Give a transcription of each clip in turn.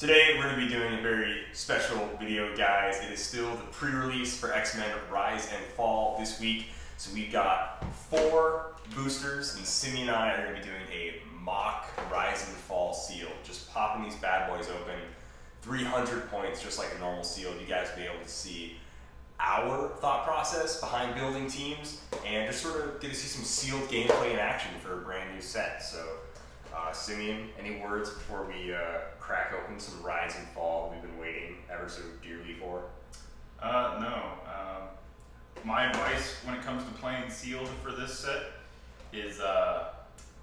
Today we're going to be doing a very special video, guys. It is still the pre-release for X-Men Rise and Fall this week. So we've got four boosters, and Simi and I are going to be doing a mock Rise and Fall seal. Just popping these bad boys open. 300 points, just like a normal seal. You guys will be able to see our thought process behind building teams and just sort of get to see some sealed gameplay in action for a brand new set. So, uh, Simeon, any words before we uh, crack open some Rise and Fall we've been waiting ever so dearly for? Uh, no. Um, my advice when it comes to playing sealed for this set is uh,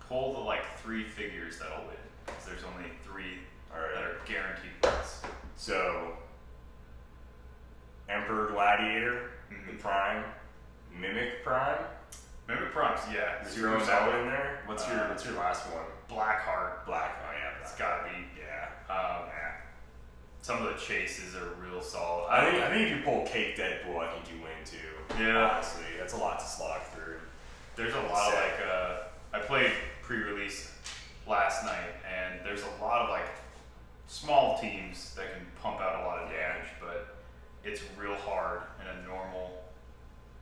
pull the like three figures that'll win. Because there's only three right. that are guaranteed wins. So, Emperor Gladiator, Mhm. the Prime, Mimic Prime. Mimic Primes, yeah. Your solid. in there? What's your Uh, What's your last one? Blackheart. Black. Oh yeah, It's Black. gotta be. Yeah. Um, some of the chases are real solid. I think I think if you pull Cake Deadpool, I think you win too. Yeah. Honestly, that's a lot to slog through. There's a lot of like uh, I played pre-release last night, and there's a lot of like small teams that can pump out a lot of damage, but it's real hard in a normal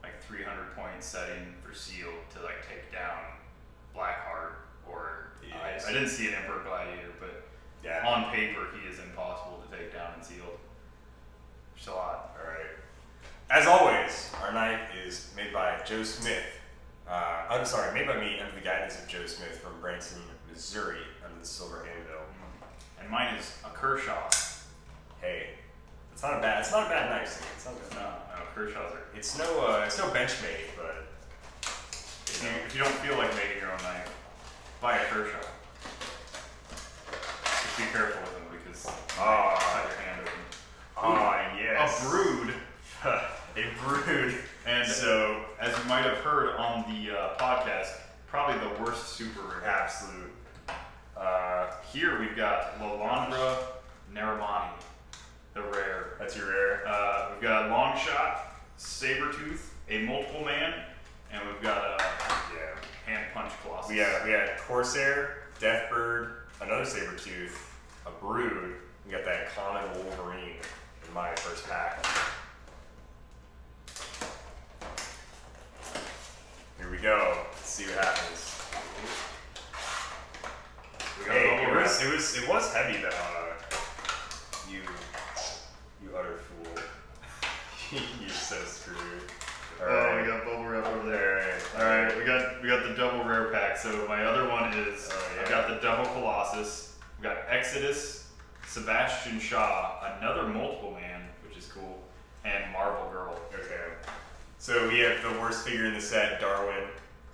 like 300 point setting for Seal to like take down Blackheart or I, I didn't see an Emperor Gladiator, but Yeah. on paper he is impossible to take down and Sealed. There's a lot. All right. As always, our knife is made by Joe Smith. Uh, I'm sorry, made by me under the guidance of Joe Smith from Branson, Missouri, under the Silver Anvil. And mine is a Kershaw. Hey, it's not a bad. It's not a bad knife. It's not a No, no, Kershaw's are It's no. Uh, it's no benchmade, but If you, if you don't feel like making your own knife, buy a Kershaw. Just be careful with them because Ah. cut your hand open. ah yes, A brood, a brood. and So as you might have heard on the uh, podcast, probably the worst super rare. absolute. Uh, here we've got Lalandra Naramani, the rare. That's your rare. Uh, we've got Longshot, Sabretooth, a multiple man, and we've got a Yeah. Punch Colossus. We had we had Corsair, Deathbird, another Sabretooth, a Brood. We got that common Wolverine in my first pack. Here we go. Let's see what happens. We got Hey, it was it was it was heavy though. Uh, you you utter fool. You're so screwed. Oh, we got bubble wrap over there. Alright. All right, we got we got the double rare pack. So my other one is Oh, yeah. I got the double Colossus. We got Exodus, Sebastian Shaw, another multiple man, which is cool, and Marvel Girl. Okay. So we have the worst figure in the set, Darwin.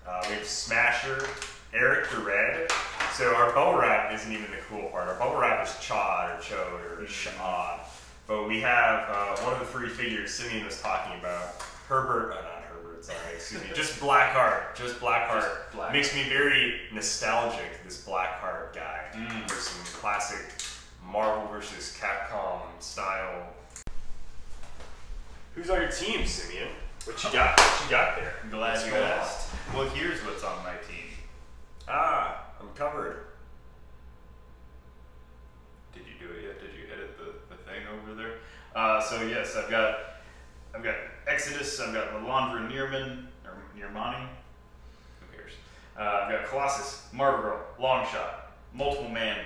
Uh, we have Smasher, Eric the Red. So our bubble wrap isn't even the cool part. Our bubble wrap is Chad or Chode or Shad. But we have uh, one of the three figures Simeon was talking about. Herbert, uh, not Herbert, sorry, excuse me. Just Blackheart. Just Blackheart. Just Black- Makes me very nostalgic, this Blackheart guy. Mm. For some classic Marvel versus Capcom style. Who's on your team, Simeon? What you got? What you got there? I'm glad What's you going on? asked. Well, here's what's on my team. Ah, I'm covered. Did you do it yet? Did you edit the, the thing over there? Uh, so yes, I've got I've got Exodus, I've got Lalandra Nearman or Nearmani. Who cares? Uh, I've got Colossus, Marvel Girl, Longshot, Multiple Man,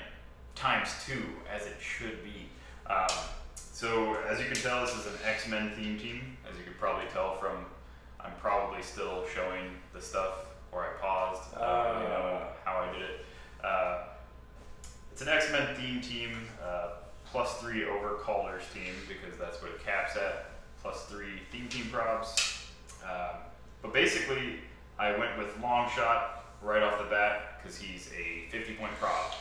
times two, as it should be. Um, so as you can tell, this is an X-Men theme team. As you can probably tell from, I'm probably still showing the stuff where I paused. Uh, you know how I did it. Uh, it's an X-Men theme team, uh, plus three over Kalder's team because that's what it caps at. Plus three theme team props. Um, but basically, I went with Longshot right off the bat because he's a 50 point prop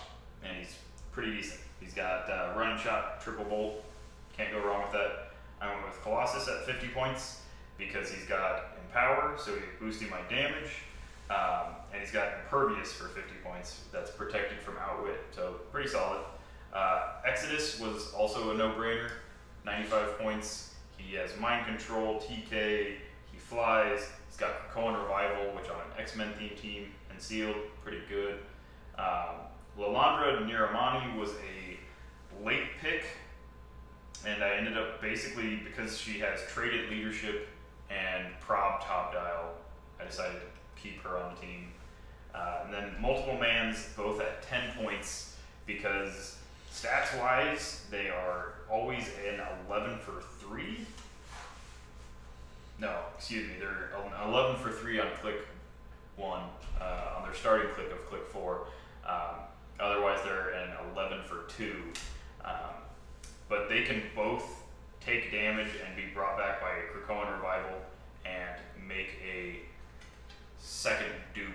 and he's pretty decent. He's got uh, running shot, triple bolt. Can't go wrong with that. I went with Colossus at 50 points because he's got Empower, so he's boosting my damage. Um, and he's got Impervious for 50 points. That's protected from Outwit, so pretty solid. Uh, Exodus was also a no-brainer, 95 points. He has Mind Control, TK, he flies. He's got Krakoan Revival, which on an X-Men themed team, and Sealed, pretty good. Um, Lalandra Niramani was a late pick and I ended up basically because she has traded leadership and prob top dial. I decided to keep her on the team, uh, and then multiple mans both at ten points because stats wise they are always an eleven for three. No, excuse me, they're eleven for three on click one uh, on their starting click of click four. Um, otherwise, they're an 11 for two. Um, but they can both take damage and be brought back by a Krakoan revival and make a second dupe,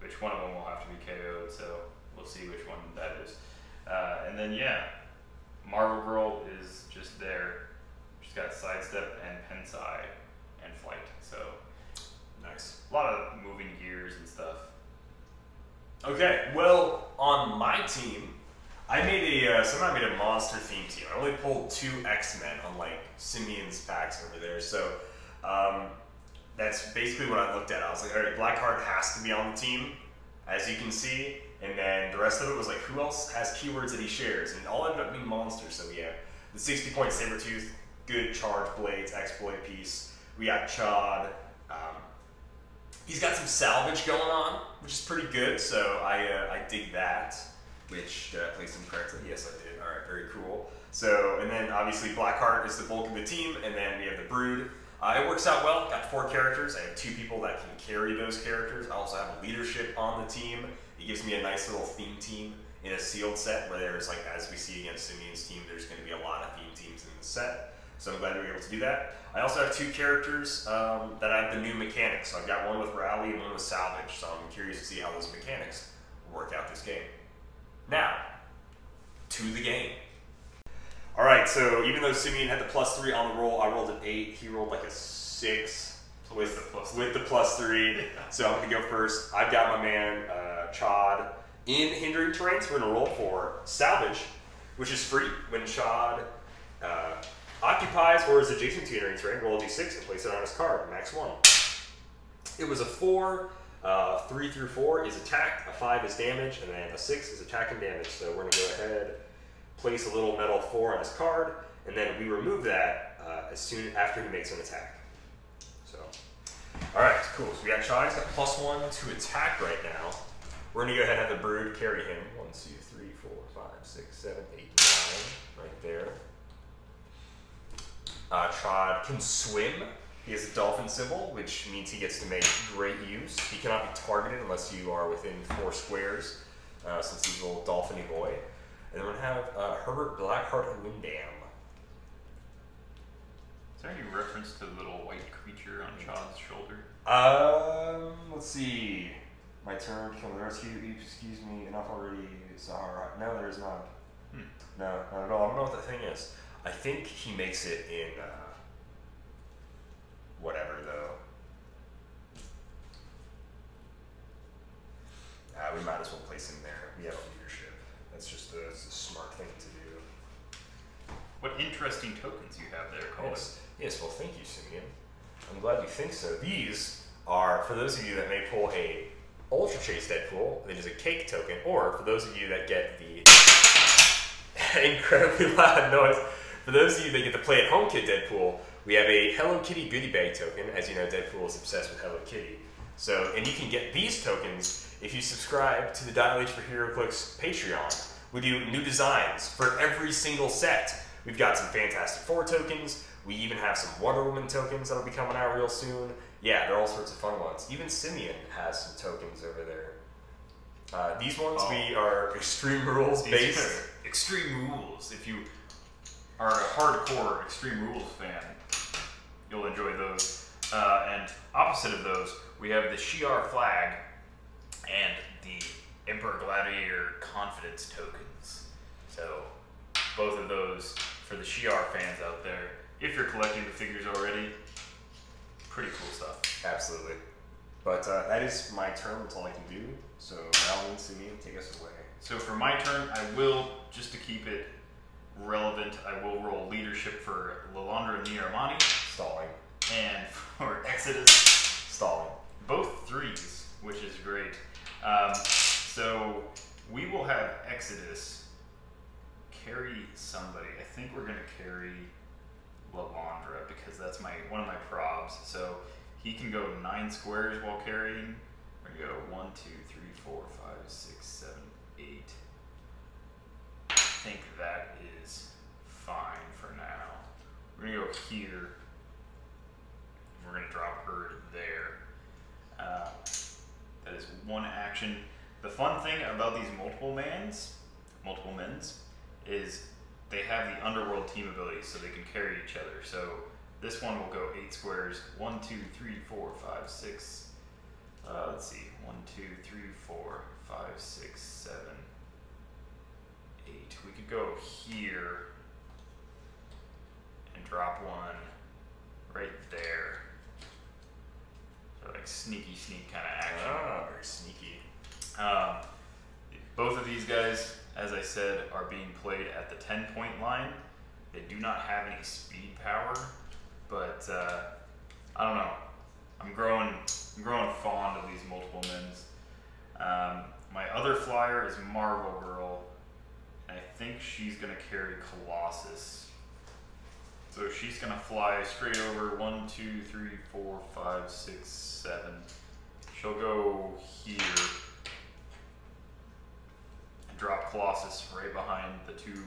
which one of them will have to be KO'd. So we'll see which one that is. Uh, and then yeah, Marvel Girl is just there. She's got sidestep and pensai and flight. So Nice. a lot of moving gears and stuff. Okay, well, on my team, I made a uh, somehow I made a monster theme team. I only pulled two X Men, on like Simeon's packs over there. So um, that's basically what I looked at. I was like, all right, Blackheart has to be on the team, as you can see, and then the rest of it was like, who else has keywords that he shares? And it all ended up being monsters. So we have the 60 point saber tooth, good charge blades, exploit piece. We got Chod. Um, he's got some salvage going on, which is pretty good. So I uh, I dig that. Which did I place him correctly? Yes, I did. All right, very cool. So and then obviously Blackheart is the bulk of the team, and then we have the Brood. Uh, it works out well. Got four characters. I have two people that can carry those characters. I also have leadership on the team. It gives me a nice little theme team in a sealed set where there's like as we see against Simeon's team, there's going to be a lot of theme teams in the set. So I'm glad we were able to do that. I also have two characters um, that have the new mechanics. So I've got one with rally and one with salvage. So I'm curious to see how those mechanics work out this game. Now, to the game. All right, so even though Simeon had the plus three on the roll, I rolled an eight. He rolled like a six with the plus with the plus three. So I'm gonna go first. I've got my man uh, Chod in hindering terrains. We're gonna roll for salvage, which is free when Chod uh, occupies or is adjacent to hindering terrain. Roll a d6 and place it on his card. Max one. It was a four. Uh, three through four is attack. A five is damage, and then a six is attack and damage. So we're gonna go ahead, place a little metal four on his card, and then we remove that uh, as soon after he makes an attack. So, all right, cool. So we got Chad. He's got plus one to attack right now. We're gonna go ahead and have the Brood carry him. One, two, three, four, five, six, seven, eight, nine, right there. Uh, Chad can swim. He has a dolphin symbol, which means he gets to make great use. He cannot be targeted unless you are within four squares, uh, since he's a little dolphiny boy. And then we're gonna have uh, Herbert Blackheart Wyndham. Is there any reference to the little white creature on Chad's shoulder? Um, let's see. My turn to the rescue. Excuse me, enough already. Sahara. No, there is not. Hmm. No, not at all. I don't know what the thing is. I think he makes it in uh, whatever though. Uh, we might as well place him there. We have a leadership. That's just a, a smart thing to do. What interesting tokens you have there, Colin. Yes. Yes, well, thank you, Simeon. I'm glad you think so. These are, for those of you that may pull a Ultra Chase Deadpool, it is a cake token, or for those of you that get the incredibly loud noise, for those of you that get the Play at Home Kit Deadpool, we have a Hello Kitty goodie bag token. As you know, Deadpool is obsessed with Hello Kitty. So, and you can get these tokens if you subscribe to the Dial H for HeroClix Patreon. We do new designs for every single set. We've got some Fantastic Four tokens. We even have some Wonder Woman tokens that'll be coming out real soon. Yeah, they're all sorts of fun ones. Even Simeon has some tokens over there. Uh, these ones Oh. we are Extreme Rules based. Extreme Rules. If you are a hardcore Extreme Rules fan, you'll enjoy those. Uh, and opposite of those, we have the Shi'ar flag and the Emperor Gladiator Confidence tokens. So, both of those for the Shi'ar fans out there. If you're collecting the figures already, pretty cool stuff. Absolutely. But uh, that is my turn. That's all I can do. So, Malvin, Simeon, take us away. So for my turn, I will, just to keep it relevant, I will roll leadership for Lalandra Niarmani Stalling. and for Exodus, Stalling. both threes, which is great. Um, so we will have Exodus carry somebody. I think we're gonna carry Lalandra because that's my one of my probs. So he can go nine squares while carrying. Gonna go one, two, three, four, five, six, seven, eight. I think that is fine for now. We're gonna go here. We're gonna drop her there. Uh, that is one action. The fun thing about these multiple mans, multiple men's, is they have the underworld team abilities, so they can carry each other. So this one will go eight squares. One, two, three, four, five, six. Uh, let's see. One, two, three, four, five, six, seven, eight. We could go here and drop one right there. So like sneaky sneak kind of action. Ah, very sneaky. Um, both of these guys, as I said, are being played at the 10 point line. They do not have any speed power, but uh, I don't know. I'm growing, I'm growing fond of these multiple men's. Um, my other flyer is Marvel Girl, and I think she's gonna carry Colossus. So she's gonna fly straight over one, two, three, four, five, six, seven. She'll go here Colossus right behind the two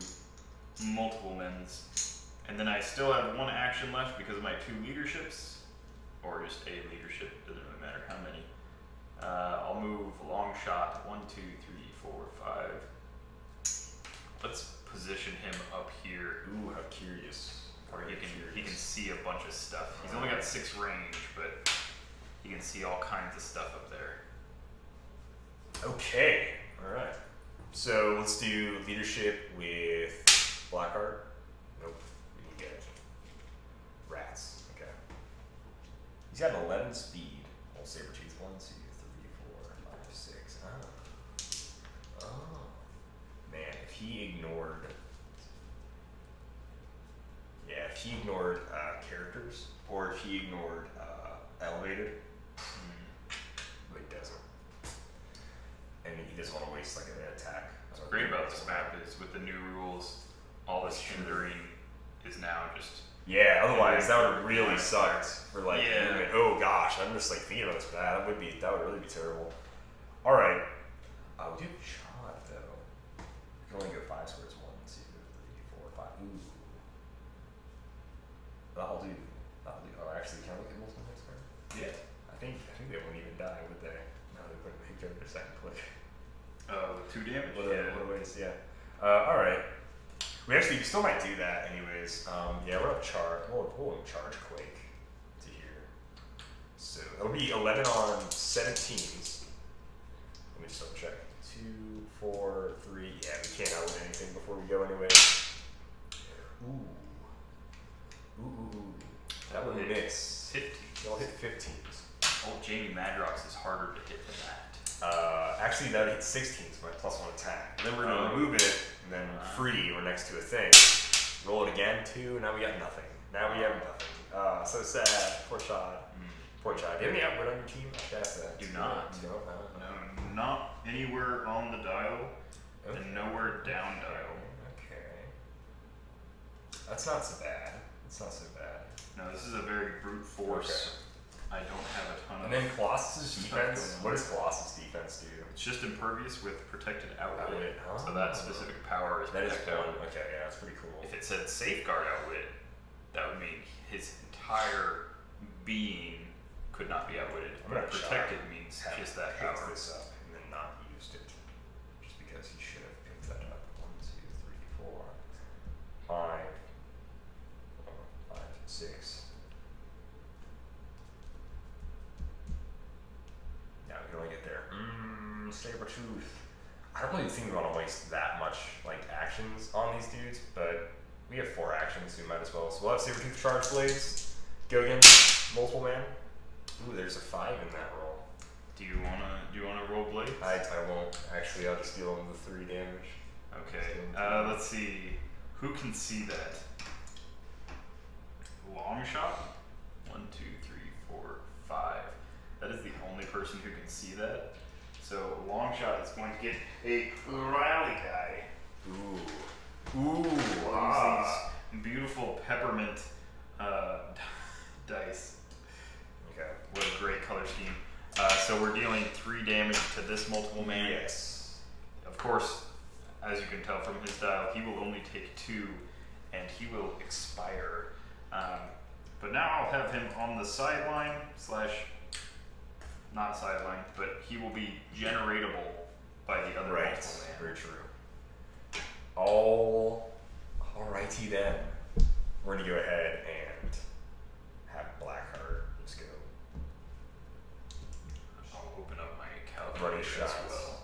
multiple men's. And then I still have one action left because of my two leaderships, or just a leadership, doesn't really matter how many. Uh, I'll move long shot, one, two, three, four, five. Let's position him up here Ooh, how curious. where he can he can see a bunch of stuff. He's only got six range, but he can see all kinds of stuff up there. Okay, all right. So let's do leadership with Blackheart. Nope, we get rats. Okay. He's got an 11 speed. Old Sabretooth. One, two, three, four, five, six. Oh. Oh. Man, if he ignored. Yeah, if he ignored uh, characters, or if he ignored uh, elevated, but he doesn't. And he doesn't want to waste like an attack. What's great about this map is with the new rules, all this hindering is now just Yeah, otherwise that would have really sucked for like Yeah. movement. Oh gosh, I'm just like thinking about this bad. That would be that would really be terrible. All right, uh, we do have Chod though. We can only go five squares. One, two, three, four, five. Ooh, that'll do. That'll do. Oh, actually, can I look at multiple square? yeah. I think I think they wouldn't even die, would they? No, they wouldn't. They give it a second click. Uh, two damage. What a, yeah. what a waste, yeah. Uh, all right. We actually we still might do that anyways. Um, yeah, we're up charge. We'll, we'll charge quake to here. So that'll be 11 on 17s. Let me just double check. Two, four, three. Yeah, we can't outwit anything before we go anyway. Ooh. Ooh, ooh, ooh. That would hit miss. Fifteen. Y'all hit 15s. Oh, Jamie Madrox is harder to hit than that. Uh, actually, that would hit 16s, my plus one attack. And then we're gonna Oh. remove it, and then Ah. free, we're next to a thing. Roll it again, two, now we got nothing. Now we have nothing. Uh, so sad. Poor Chad. Poor Chad. Do you have any outwit on your team? I should ask. Do not. Don't? Uh, No, not anywhere on the dial, okay. and nowhere down dial. Okay. That's not so bad. That's not so bad. No, this is a very brute force. I don't have a ton of And of. then Colossus' Stuff defense. going on. What does Colossus' defense do? It's just impervious with protected outwit. Outwit, So oh. that specific power is That is protected fun. outwit. Okay, yeah, that's pretty cool. If it said safeguard outwit, that would mean his entire being could not be outwitted. I'm gonna But try protected means have just that picked power. this up and then not used it. Just because he should have picked that up. One, two, three, four, five, oh, five, six. Yeah, we can only get there. Mmm, Sabretooth. I don't really think we want to waste that much like actions on these dudes, but we have four actions, so we might as well. So we'll have Sabretooth charge blades, go against multiple man. Ooh, there's a five in that roll. Do you wanna do you wanna roll blade? I, I won't. Actually, I'll just deal with the three damage. Okay. Uh, let's see. Who can see that? Long shot. One, two, three, four, five. That is the only person who can see that. So long shot is going to get a rally guy. Ooh. Ooh, ah. these beautiful peppermint uh, dice. Okay. What a great color scheme. Uh, so we're dealing three damage to this multiple man. Yes. Of course, as you can tell from his dial, he will only take two, and he will expire. Um, but now I'll have him on the sideline slash not sideline, but he will be generatable by the other Right. man. Very true. All. Alrighty then. We're gonna go ahead and have Blackheart. Let's go. I'll open up my calculator Running as well.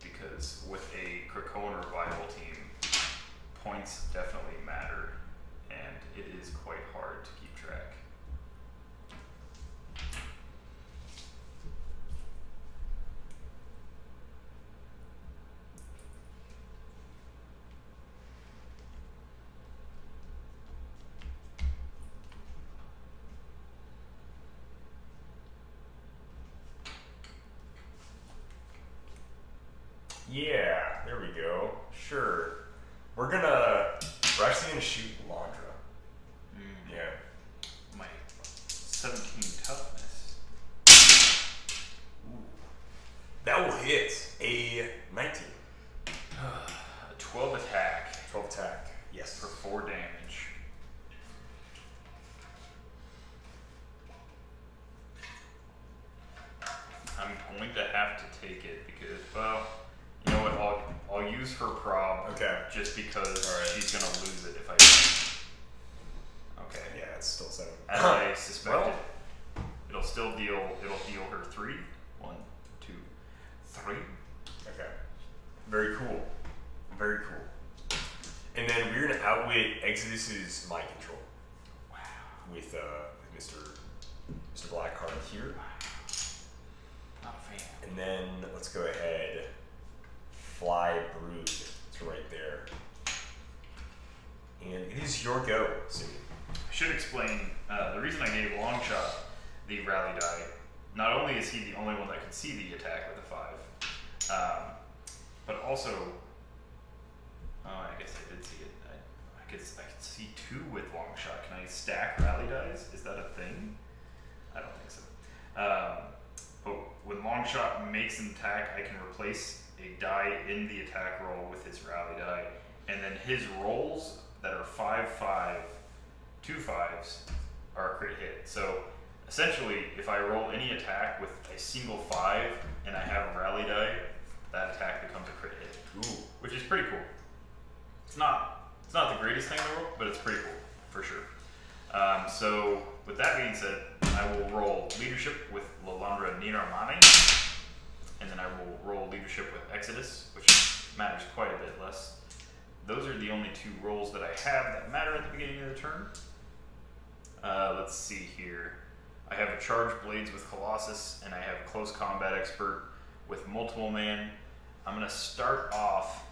Because with a Krakoan revival team, points definitely matter, and it is quite hard to keep track. Yeah, there we go. Sure. We're gonna. We're actually gonna shoot Landra. Yeah. My 17 toughness. That will hit a 19. A 12 attack 12 attack. Yes. for 4 damage. I'm going to have to take it because, well, you know what? I'll, I'll use her prob Okay. just because Alright. she's going to lose it if I don't. Okay. Yeah, it's still 7. As I suspected, Well- it'll still deal. It'll heal her three. One, two, three. Okay. Very cool. Very cool. And then we're gonna outwit Exodus's mind control Wow. with uh with Mr. Mr. Blackheart here. Not a fan. And then let's go ahead. Fly Brood It's right there. And it is your go, Simi. I should explain uh, the reason I gave Longshot the rally die. Not only is he the only one that can see the attack with a five, um, but also, oh, I guess I did see it. I, I could I could see two with long shot. Can I stack rally dies? Is that a thing? I don't think so. Um, but when long shot makes an attack, I can replace a die in the attack roll with his rally die, and then his rolls that are five five two fives are a crit hit. So essentially, if I roll any attack with a single five and I have a rally die, that attack becomes a crit hit, Ooh. which is pretty cool. It's not it's not the greatest thing in the world, but it's pretty cool for sure. Um, so with that being said, I will roll leadership with Lalandra Ninarmani, and then I will roll leadership with Exodus, which matters quite a bit less. Those are the only two rolls that I have that matter at the beginning of the turn. Uh, let's see here. I have a charge blades with Colossus, and I have close combat expert with multiple man. I'm gonna start off.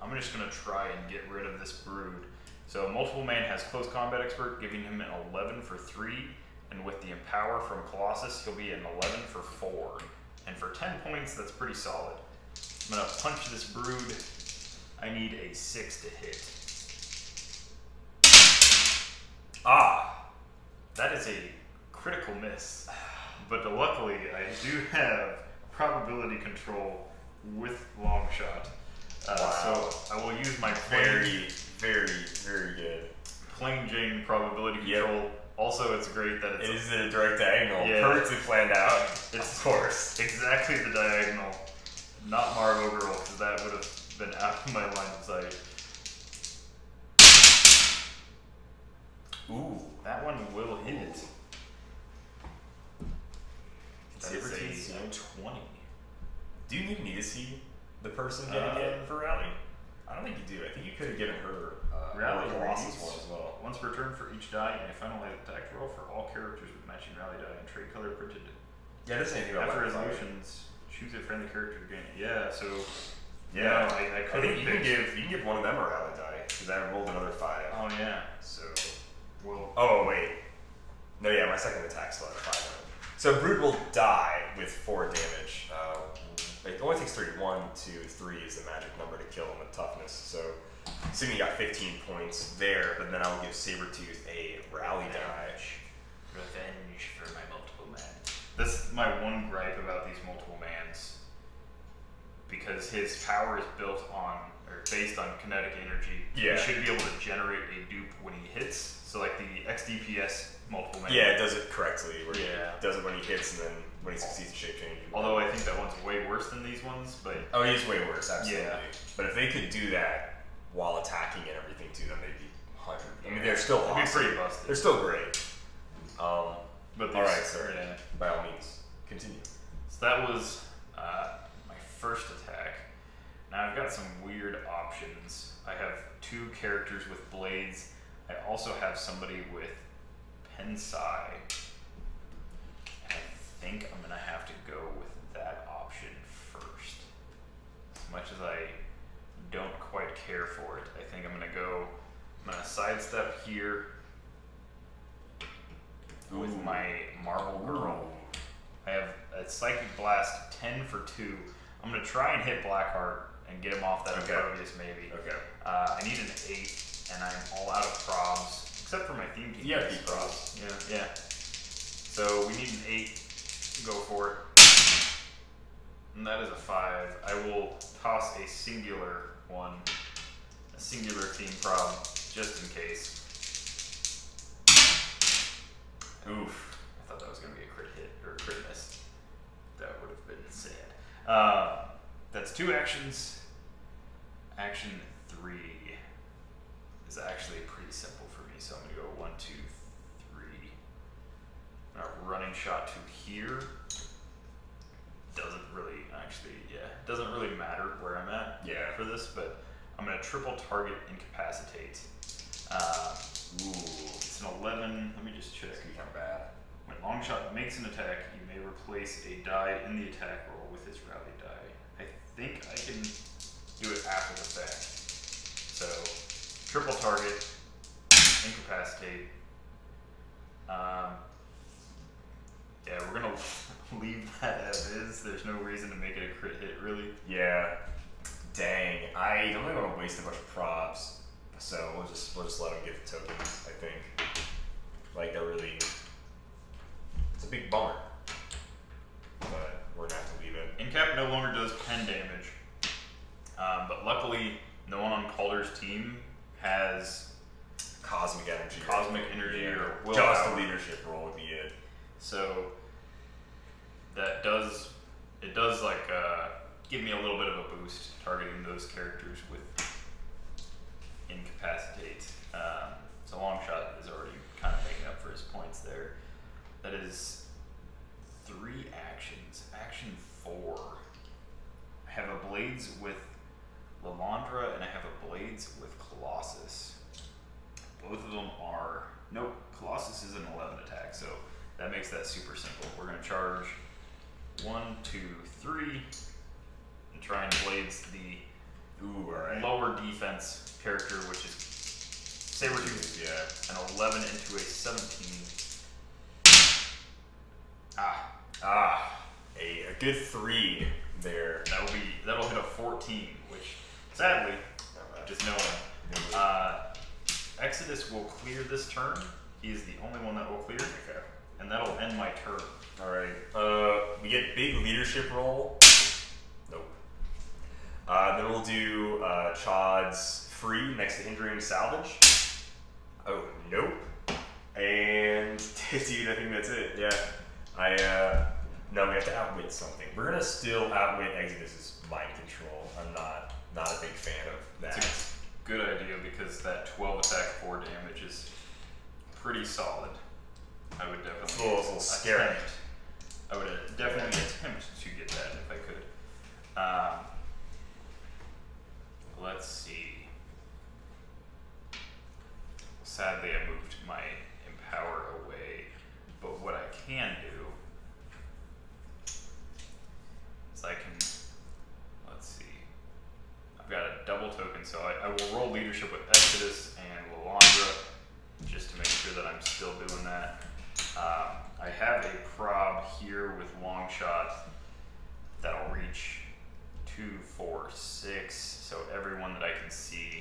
I'm just gonna try and get rid of this brood. So multiple man has close combat expert, giving him an 11 for three, and with the empower from Colossus, he'll be an 11 for four. And for 10 points, that's pretty solid. I'm gonna punch this brood. I need a six to hit. Ah. That is a critical miss. But luckily, I do have probability control with long shot. Uh, Wow. So I will use my Very, very, very good. plain Jane probability Yep. control. Also, it's great that it's It is a direct diagonal. Yeah. Perfectly planned out. It's- of course. exactly the diagonal, not Margot Girl, because that would have been out of my line of sight. Ooh. That one will hit. That a 20. Do you even need to see the person getting Uh, it for rally? I don't think you do. I think you could have given her uh, Rally Colossus reads. one as well. Once per turn for each die, and a finalized attack roll for all characters with matching rally die and trade color printed. Yeah, doesn't anything about After resolutions, choose a friendly character to gain it. Yeah, so Yeah, no, I, I could think you can give you can give one of them a rally die because I rolled another five. Oh yeah. So Well, oh wait, no yeah, my second attack still had a five. So Brood will die with four damage. Uh, it only takes three. One, two, three is the magic number to kill him with toughness. So Simeon got 15 points there, but then I'll give Sabretooth a rally die. Revenge for my multiple man. That's my one gripe about these multiple mans. Because his power is built on, or based on kinetic energy. Yeah. He should be able to generate a dupe when he hits. So, like the XDPS multiple man. Yeah, it does it correctly. Where Yeah. He does it when he hits, and then when he succeeds in shape change. Although I think that one's way worse than these ones, but Oh, he is way worse, absolutely. Yeah. But if they could do that while attacking and everything too, then they'd be hundred. I mean, they're still They'd be awesome. pretty busted. They're still great. Um, but all these- sir. Yeah. By all means, continue. So that was uh, my first attack. Now I've got some weird options. I have two characters with blades. I also have somebody with Pensai. And I think I'm gonna have to go with that option first. As much as I don't quite care for it, I think I'm gonna go. I'm gonna sidestep here with my Marvel Girl. I have a Psychic Blast 10 for 2. I'm going to try and hit Blackheart and get him off that Okay. impervious maybe. Okay. Uh, I need an 8, and I'm all out of probs, except for my theme team. Yeah, keep probs. Yeah, yeah. So we need an 8. Go for it. And that is a 5. I will toss a singular one, a singular theme prob, just in case. Oof. I thought that was going to be a crit hit or a crit miss. That would have been sad. Uh, that's two actions. Action three is actually pretty simple so I'm to go one, two, three. Uh, running shot to here doesn't really actually, yeah, doesn't really matter where I'm at Yeah. for this, but I'm to triple target incapacitate. Uh, Ooh. it's an 11. Let me just check. This could be bad. When Longshot makes an attack, you may replace a die in the attack roll with his rally die. I think I can do it after the fact. So, triple target, incapacitate. Um, yeah, we're gonna leave that as is. There's no reason to make it a crit hit, really. Yeah. Dang. I don't really want to waste a bunch of props, so we'll just we'll just let him get the tokens. I think. Like that really. It's a big bummer. But we're gonna have to leave it. Incap no longer does pen damage, um, but luckily, no one on Kalder's team has Cosmic energy. Cosmic energy or Just willpower. a leadership role would be it. So that does it does like uh, give me a little bit of a boost targeting those characters with incapacitate. Um, so Longshot is already kind of making up for his points there. That is three actions. Action four. I have a blades with Lalandra and I have a blades with Colossus. Both of them are nope. Colossus is an eleven attack, so that makes that super simple. We're gonna charge one, two, three, and try and blades the Ooh, alright. lower defense character, which is Sabretooth, Yeah. an 11 into a 17. Ah, Ah. A, a good three there. that'll be that'll hit a 14, which sadly, just knowing, uh, Exodus will clear this turn. He is the only one that will clear, Okay. and that'll end my turn. Alright. Uh, we get big leadership role. Uh, then we'll do uh, Chod's free next to hindering salvage. Oh, nope. And dude, I think that's it. Yeah. I uh, no, we have to outwit something. We're gonna still outwit Exodus's mind control. I'm not not a big fan of that. It's a good idea because that 12 attack 4 damage is pretty solid. I would definitely. It's a little- a little scary. attempt- I would uh, definitely attempt to get that if I could. Um, let's see. Sadly, I moved my empower away, but what I can do is I can. Let's see. I've got a double token, so I, I will roll leadership with Exodus and Lalandra just to make sure that I'm still doing that. Um, I have a prob here with long Longshot that'll reach two, four, six. So everyone that I can see,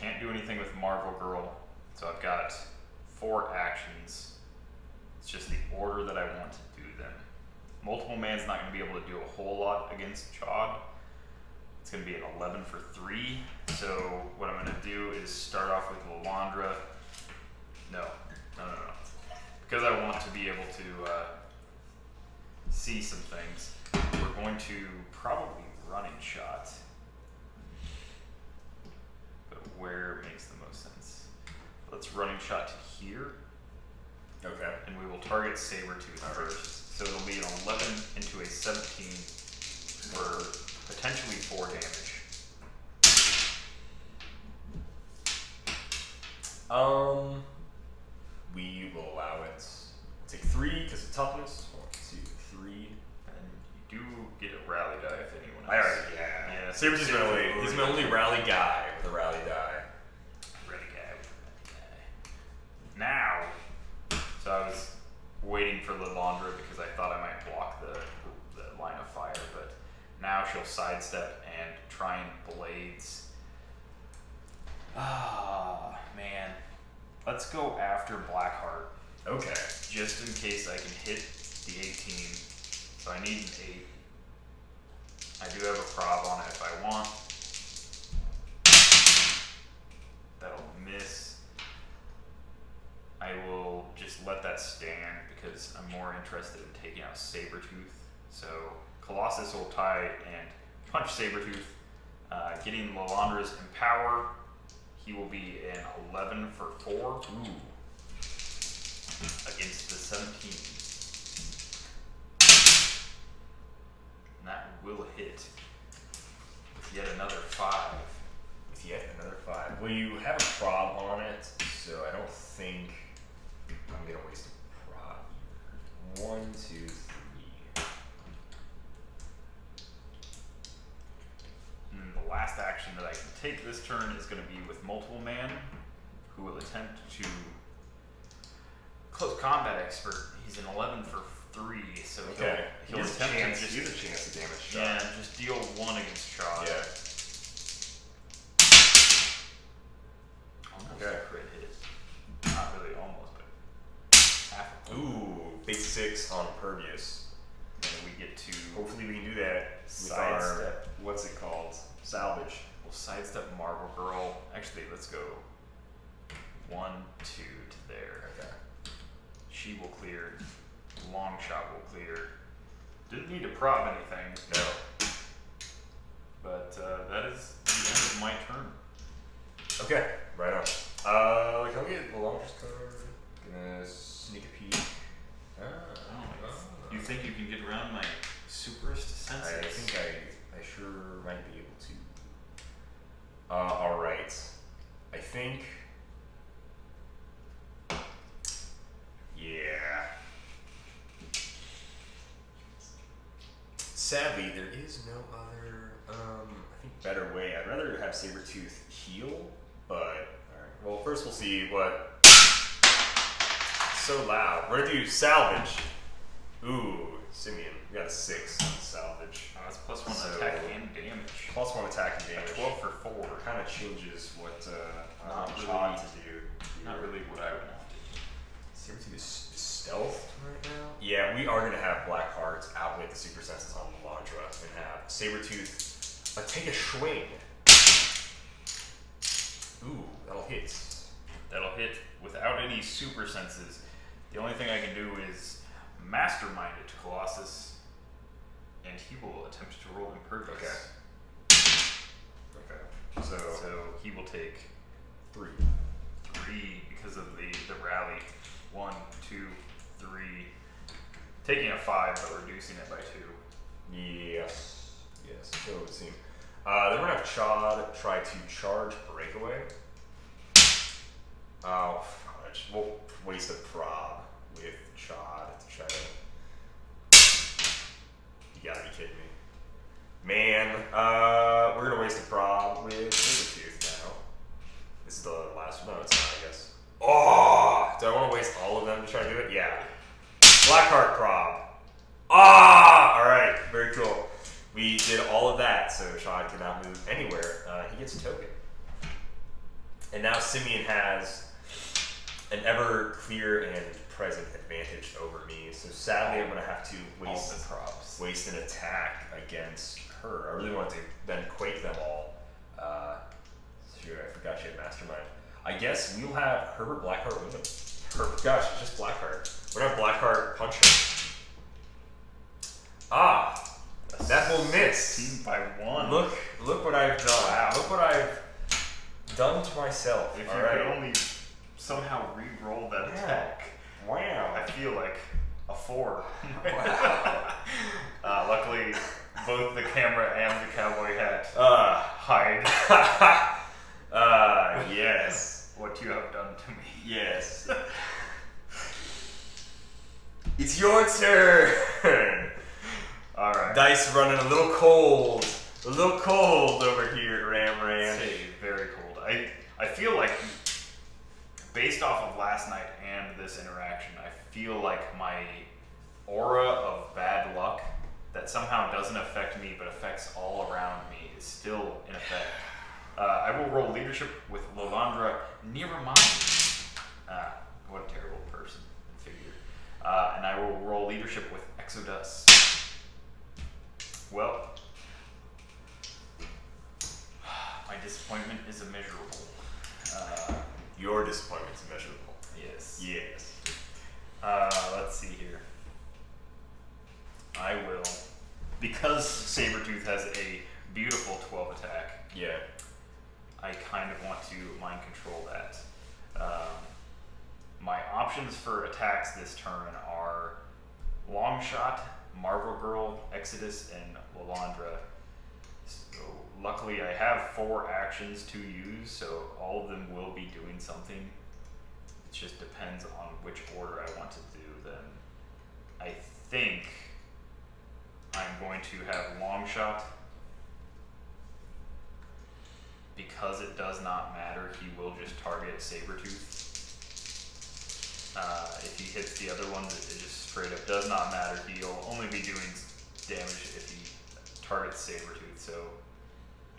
can't do anything with Marvel Girl, so I've got four actions. It's just the order that I want to do them. Multiple man's not going to be able to do a whole lot against Chod. It's going to be an 11 for 3. So what I'm going to do is start off with Lalandra. No, no, no, no. Because I want to be able to uh, see some things, we're going to probably running shot. Where makes the most sense? Let's running shot to here, Okay. and we will target Sabretooth Alright. first. So it'll be an 11 into a 17 for potentially 4 damage. Um, we will allow it. Take three because of toughness. One, two, three. And you do get a rally die if anyone else. I already, yeah. Yeah, Sabretooth's my only, he's my only rally guy with a rally die. Ready guy. Ready guy. Now, so I was waiting for Lilandra because I thought I might block the, the line of fire, but now she'll sidestep and try and blades. Ah, man. Let's go after Blackheart Okay. just in case I can hit the 18. So I need an 8. I do have a prob on it if I want. That'll miss. I will just let that stand because I'm more interested in taking out Sabretooth. So Colossus will tie and punch Sabretooth, uh, getting Lalandra's Empower. He will be an 11 for 4 Ooh. against the 17. And that will hit with yet another 5. With yet another five. Well, you have a prob on it, so I don't think I'm gonna waste a prob. One, two, three. And then the last action that I can take this turn is going to be with Multiple Man, who will attempt to. Close combat expert. He's an 11 for 3, so Okay. he'll, He he'll has a attempt chance. to just. he has a chance to damage shot. yeah, just deal 1 against Chod. Yeah. Almost Okay. a crit hit. Not really almost, but half a point. Ooh, base six on impervious. And we get to. Hopefully we can do that with our Sidestep. what's it called? Salvage. We'll sidestep Marvel Girl. Actually, let's go one, two to there. Okay. She will clear. Long shot will clear. Didn't need to prob anything, No. but uh, that is the end of my turn. Okay, right on. Uh, can we get the longest card? Gonna sneak a peek. Ah, ah. You think you can get around my superest senses? I think I, I sure might be able to. Uh, alright. I think. Yeah. Sadly, there is no other, um, I think, better way. I'd rather have Sabretooth heal, but. Alright. Well, first we'll see what. So loud. We're gonna do salvage. Ooh, Simeon. We got a six on salvage. Uh, that's plus one So- attack and damage. Plus one attack and damage. Twelve for four. Kind of changes what uh, Not I'm really. trying to do. Not really what I wanted. Sabretooth is stealth right now. Yeah, we are gonna have Black Hearts outwit the super senses on Melandra and have Sabretooth uh, take a swing. Ooh, that'll hit. That'll hit without any super senses. The only thing I can do is mastermind it to Colossus, and he will attempt to roll impervious. Okay. So, So he will take three. three because of the, the rally. One, two, three. Taking a five, but reducing it by two. Yes. Yes, so it would seem. Uh, then we're gonna have Chod try to charge breakaway. Oh, fudge. We'll waste a prob with Chod to try to. You gotta be kidding me. Man, uh, we're gonna waste a prob with now. This is the last one. No, it's not, I guess. Oh! Do I wanna waste all of them to try to do it? Yeah. Blackheart prob. Ah! Alright, very cool. We did all of that, so Shad cannot move anywhere. Uh, he gets a token. And now Simeon has an ever clear and present advantage over me. So sadly, I'm gonna have to waste the props. waste an attack against her. I really want to then quake them all. Uh, shoot, I forgot she had mastermind. I guess we'll have Herbert Blackheart with him. Her, gosh, it's just Blackheart. We're not Blackheart punch her. Ah, that will miss. Team by one. Look, look what I've done. Wow. Look what I've done to myself. If you All right. could only somehow re-roll that Yeah. attack, Wow. I feel like a four. Wow. uh, luckily, both the camera and the cowboy hat Uh, hide uh, yes. what you have done to me. Yes. it's your turn. All right. Dice running a little cold. A little cold over here, Ram Ram. Very cold. I I feel like based off of last night and this interaction, I feel like my aura of bad luck that somehow doesn't affect me but affects all around me is still in effect. Uh, I will roll leadership with Lilandra Neramani. Ah, what a terrible person and figure. Uh, and I will roll leadership with Exodus. Well, my disappointment is immeasurable. Uh, Your disappointment's immeasurable. yes. Yes. Uh, let's see here. I will, because Sabretooth has a beautiful 12 attack, Yeah. I kind of want to mind control that. Um, my options for attacks this turn are Long Shot, Marvel Girl, Exodus, and Lilandra. So luckily, I have four actions to use, so all of them will be doing something. It just depends on which order I want to do them. I think I'm going to have Long Shot because it does not matter, he will just target Sabretooth. Uh, if he hits the other ones, it, just straight up does not matter. He'll only be doing damage if he targets Sabretooth. So,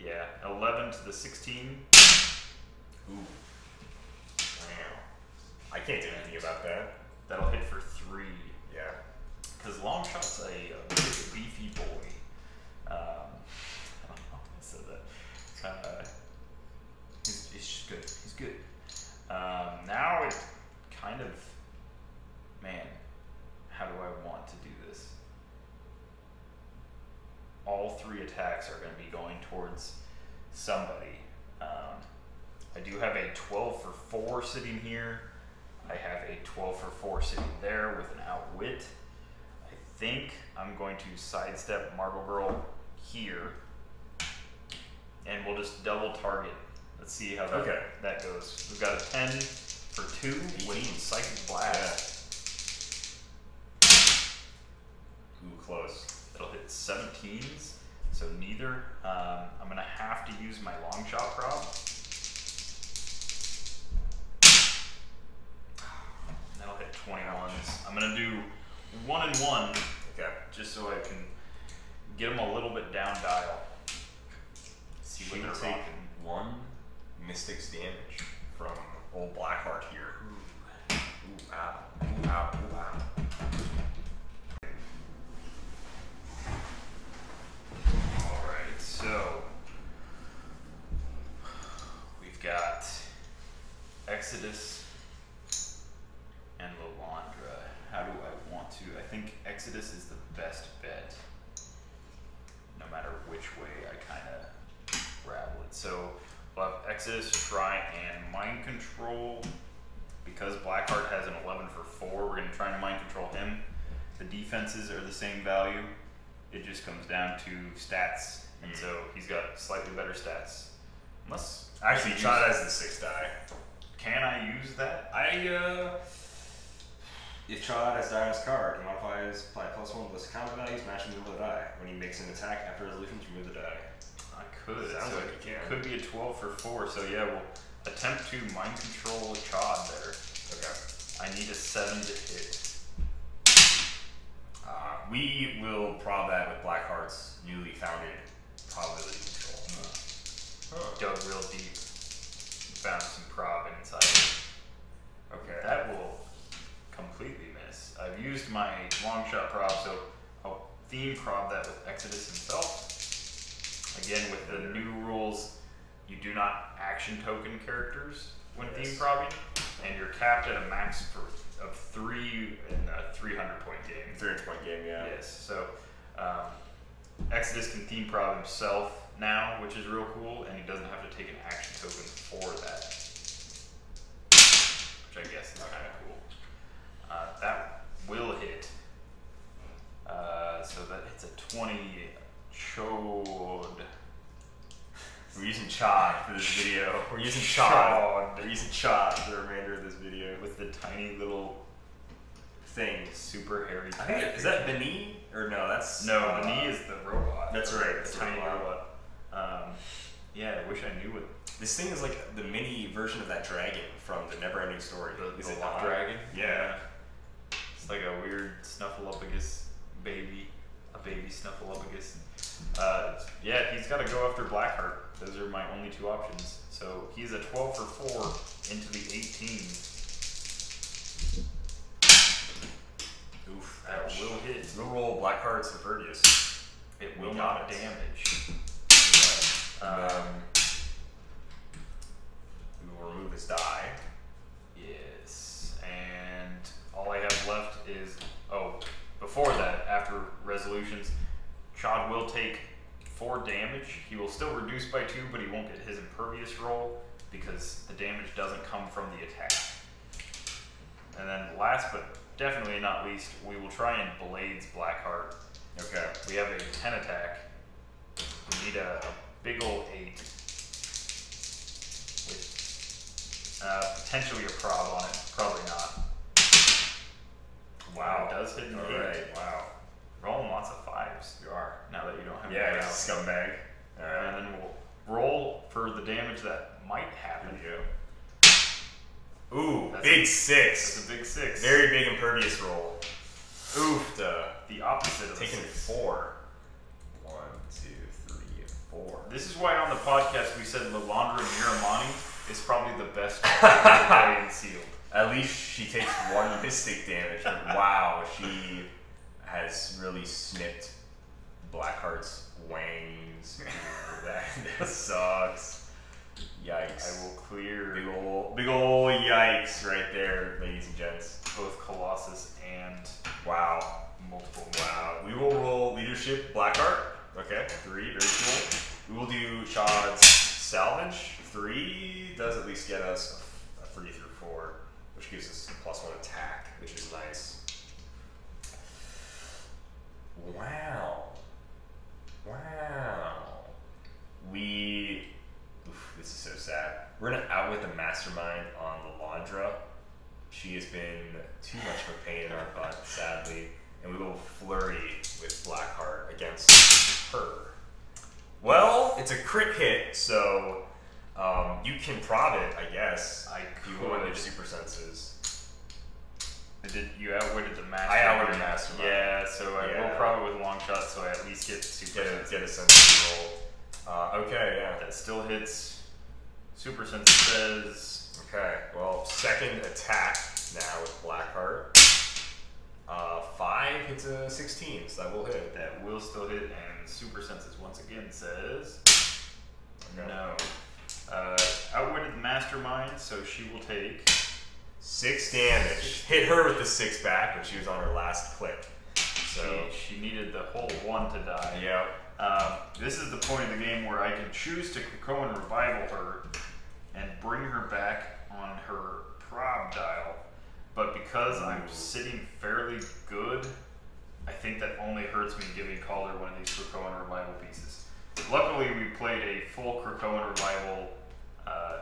yeah, 11 to the 16. Ooh. Wow. I can't do anything about that. That'll hit for 3. Yeah. Because Longshot's a, a beefy boy. Um, I don't know if I said that. Uh, he's, he's just good. He's good. Um, now it kind of, man, how do I want to do this? All three attacks are going to be going towards somebody. Um, I do have a 12 for 4 sitting here. I have a 12 for 4 sitting there with an outwit. I think I'm going to sidestep Marvel Girl here. And we'll just double target. Let's see how that, Okay. that goes. We've got a 10 for 2 with 18. Psychic Blast. Ooh, close. It'll hit 17s, so neither. Um, I'm gonna have to use my long shot prop. That'll hit 21s. I'm gonna do one and one Okay. just so I can get them a little bit down dial. See what they're one Mystic's damage from old Blackheart here. Ooh, ooh, ow, ooh, ow, ooh, ow. Alright, so we've got Exodus and Lilandra. How do I want to? I think Exodus is the best bet. No matter which way I kind of ravel it. So Exodus try and mind control. Because Blackheart has an 11 for 4, we're going to try and mind control him. The defenses are the same value. It just comes down to stats. And Mm. so he's got slightly better stats. Unless. Actually, Chad has the six die. Can I use that? I, uh. If Chad has die on his card, he modifies apply plus one plus counter values, matching the die. When he makes an attack after resolutions, remove the die. Could. Sounds so like it can. could be a 12 for 4. So yeah, we'll attempt to mind control Chad there. Okay. I need a 7 to hit. Uh, we will prob that with Blackheart's newly founded probability control. Huh. Dug real deep. found some prob inside. Okay. That will completely miss. I've used my long shot prob, so I'll theme prob that with Exodus himself. Again, with the new rules, you do not action token characters when Yes. theme probbing, and you're capped at a max for, of three in a 300 point game. 300 point game, yeah. Yes, so um, Exodus can theme prob himself now, which is real cool, and he doesn't have to take an action token for that, which I guess is kind of cool. Uh, that will hit. Uh, so that hits a 20 chode. We're using Chod for this video. We're using Chod. Chod. We're using Chod for the remainder of this video. with the tiny little thing, super hairy. I think, is that Beni? Or no, that's. No, uh, the knee is the robot. That's right, The the tiny robot. robot. Um, yeah, I wish I knew what This thing is like the mini version of that dragon from the Never Ending Story. the, is the it not? dragon. Yeah. It's like a weird snuffleupagus baby, a baby snuffleupagus. Uh, yeah, he's got to go after Blackheart. Those are my only two options. So he's a 12 for 4 into the 18. Oof. That ouch. will hit. We'll roll Blackheart's Impervious. It will not it. damage. Um, we will remove his die. Yes, and all I have left is oh, before that, after resolutions, Chod will take four damage. He will still reduce by two, but he won't get his impervious roll because the damage doesn't come from the attack. And then last but definitely not least, we will try and blades Blackheart. Okay. We have a 10 attack. We need a, a big ol' 8 with uh, potentially a prob on it. Probably not. Wow. It does hit an All 8. right. Wow. Rolling lots of fives. You are. Now that you don't have Yeah, it he's a scumbag. All right. And then we'll roll for the damage that might happen. to you. Ooh, That's big a- six. It's a big 6. Very big impervious roll. Oof. Duh. the opposite of Taking 6. four. One, two, three, four. This is why on the podcast we said Lilandra Neramani is probably the best in sealed. At least she takes one mystic damage. Wow, she has really snipped Blackheart's wings. That, that sucks. Yikes. I will clear Big ol' big ol' yikes right there, ladies and gents. both Colossus and Wow. multiple. Wow. We will roll leadership Blackheart. Okay, three, very cool. We will do Chod's salvage. Three does at least get us a, a three through four, which gives us a plus one attack, which is nice. Wow. Wow. We. Oof, this is so sad. We're gonna outwit the mastermind on the Laundra. She has been too much of a pain in our butt, sadly, and we will flurry with Blackheart against her. Well, it's a crit hit, so um, you can prod it, I guess. I You want your super senses. Did you outwitted the master? I outwitted Mastermind. Yeah, so I Yeah. will probably with long shot, so I at least get super. Get a, sense. get a sense roll. Uh, okay, yeah. That still hits. Super sense says Okay, well, second attack now with Blackheart. Uh, five hits a 16, so that will hit. that will still hit, and super senses once again says Okay. no. Uh, outwitted the mastermind, so she will take. Six damage. Hit her with the six back when she was on her last click. So, She, she needed the whole one to die. yeah. Um, this is the point of the game where I can choose to Krakoan revival her and bring her back on her prob dial. But because I'm sitting fairly good, I think that only hurts me giving Kalder one of these Krakoan revival pieces. Luckily, we played a full Krakoan revival uh,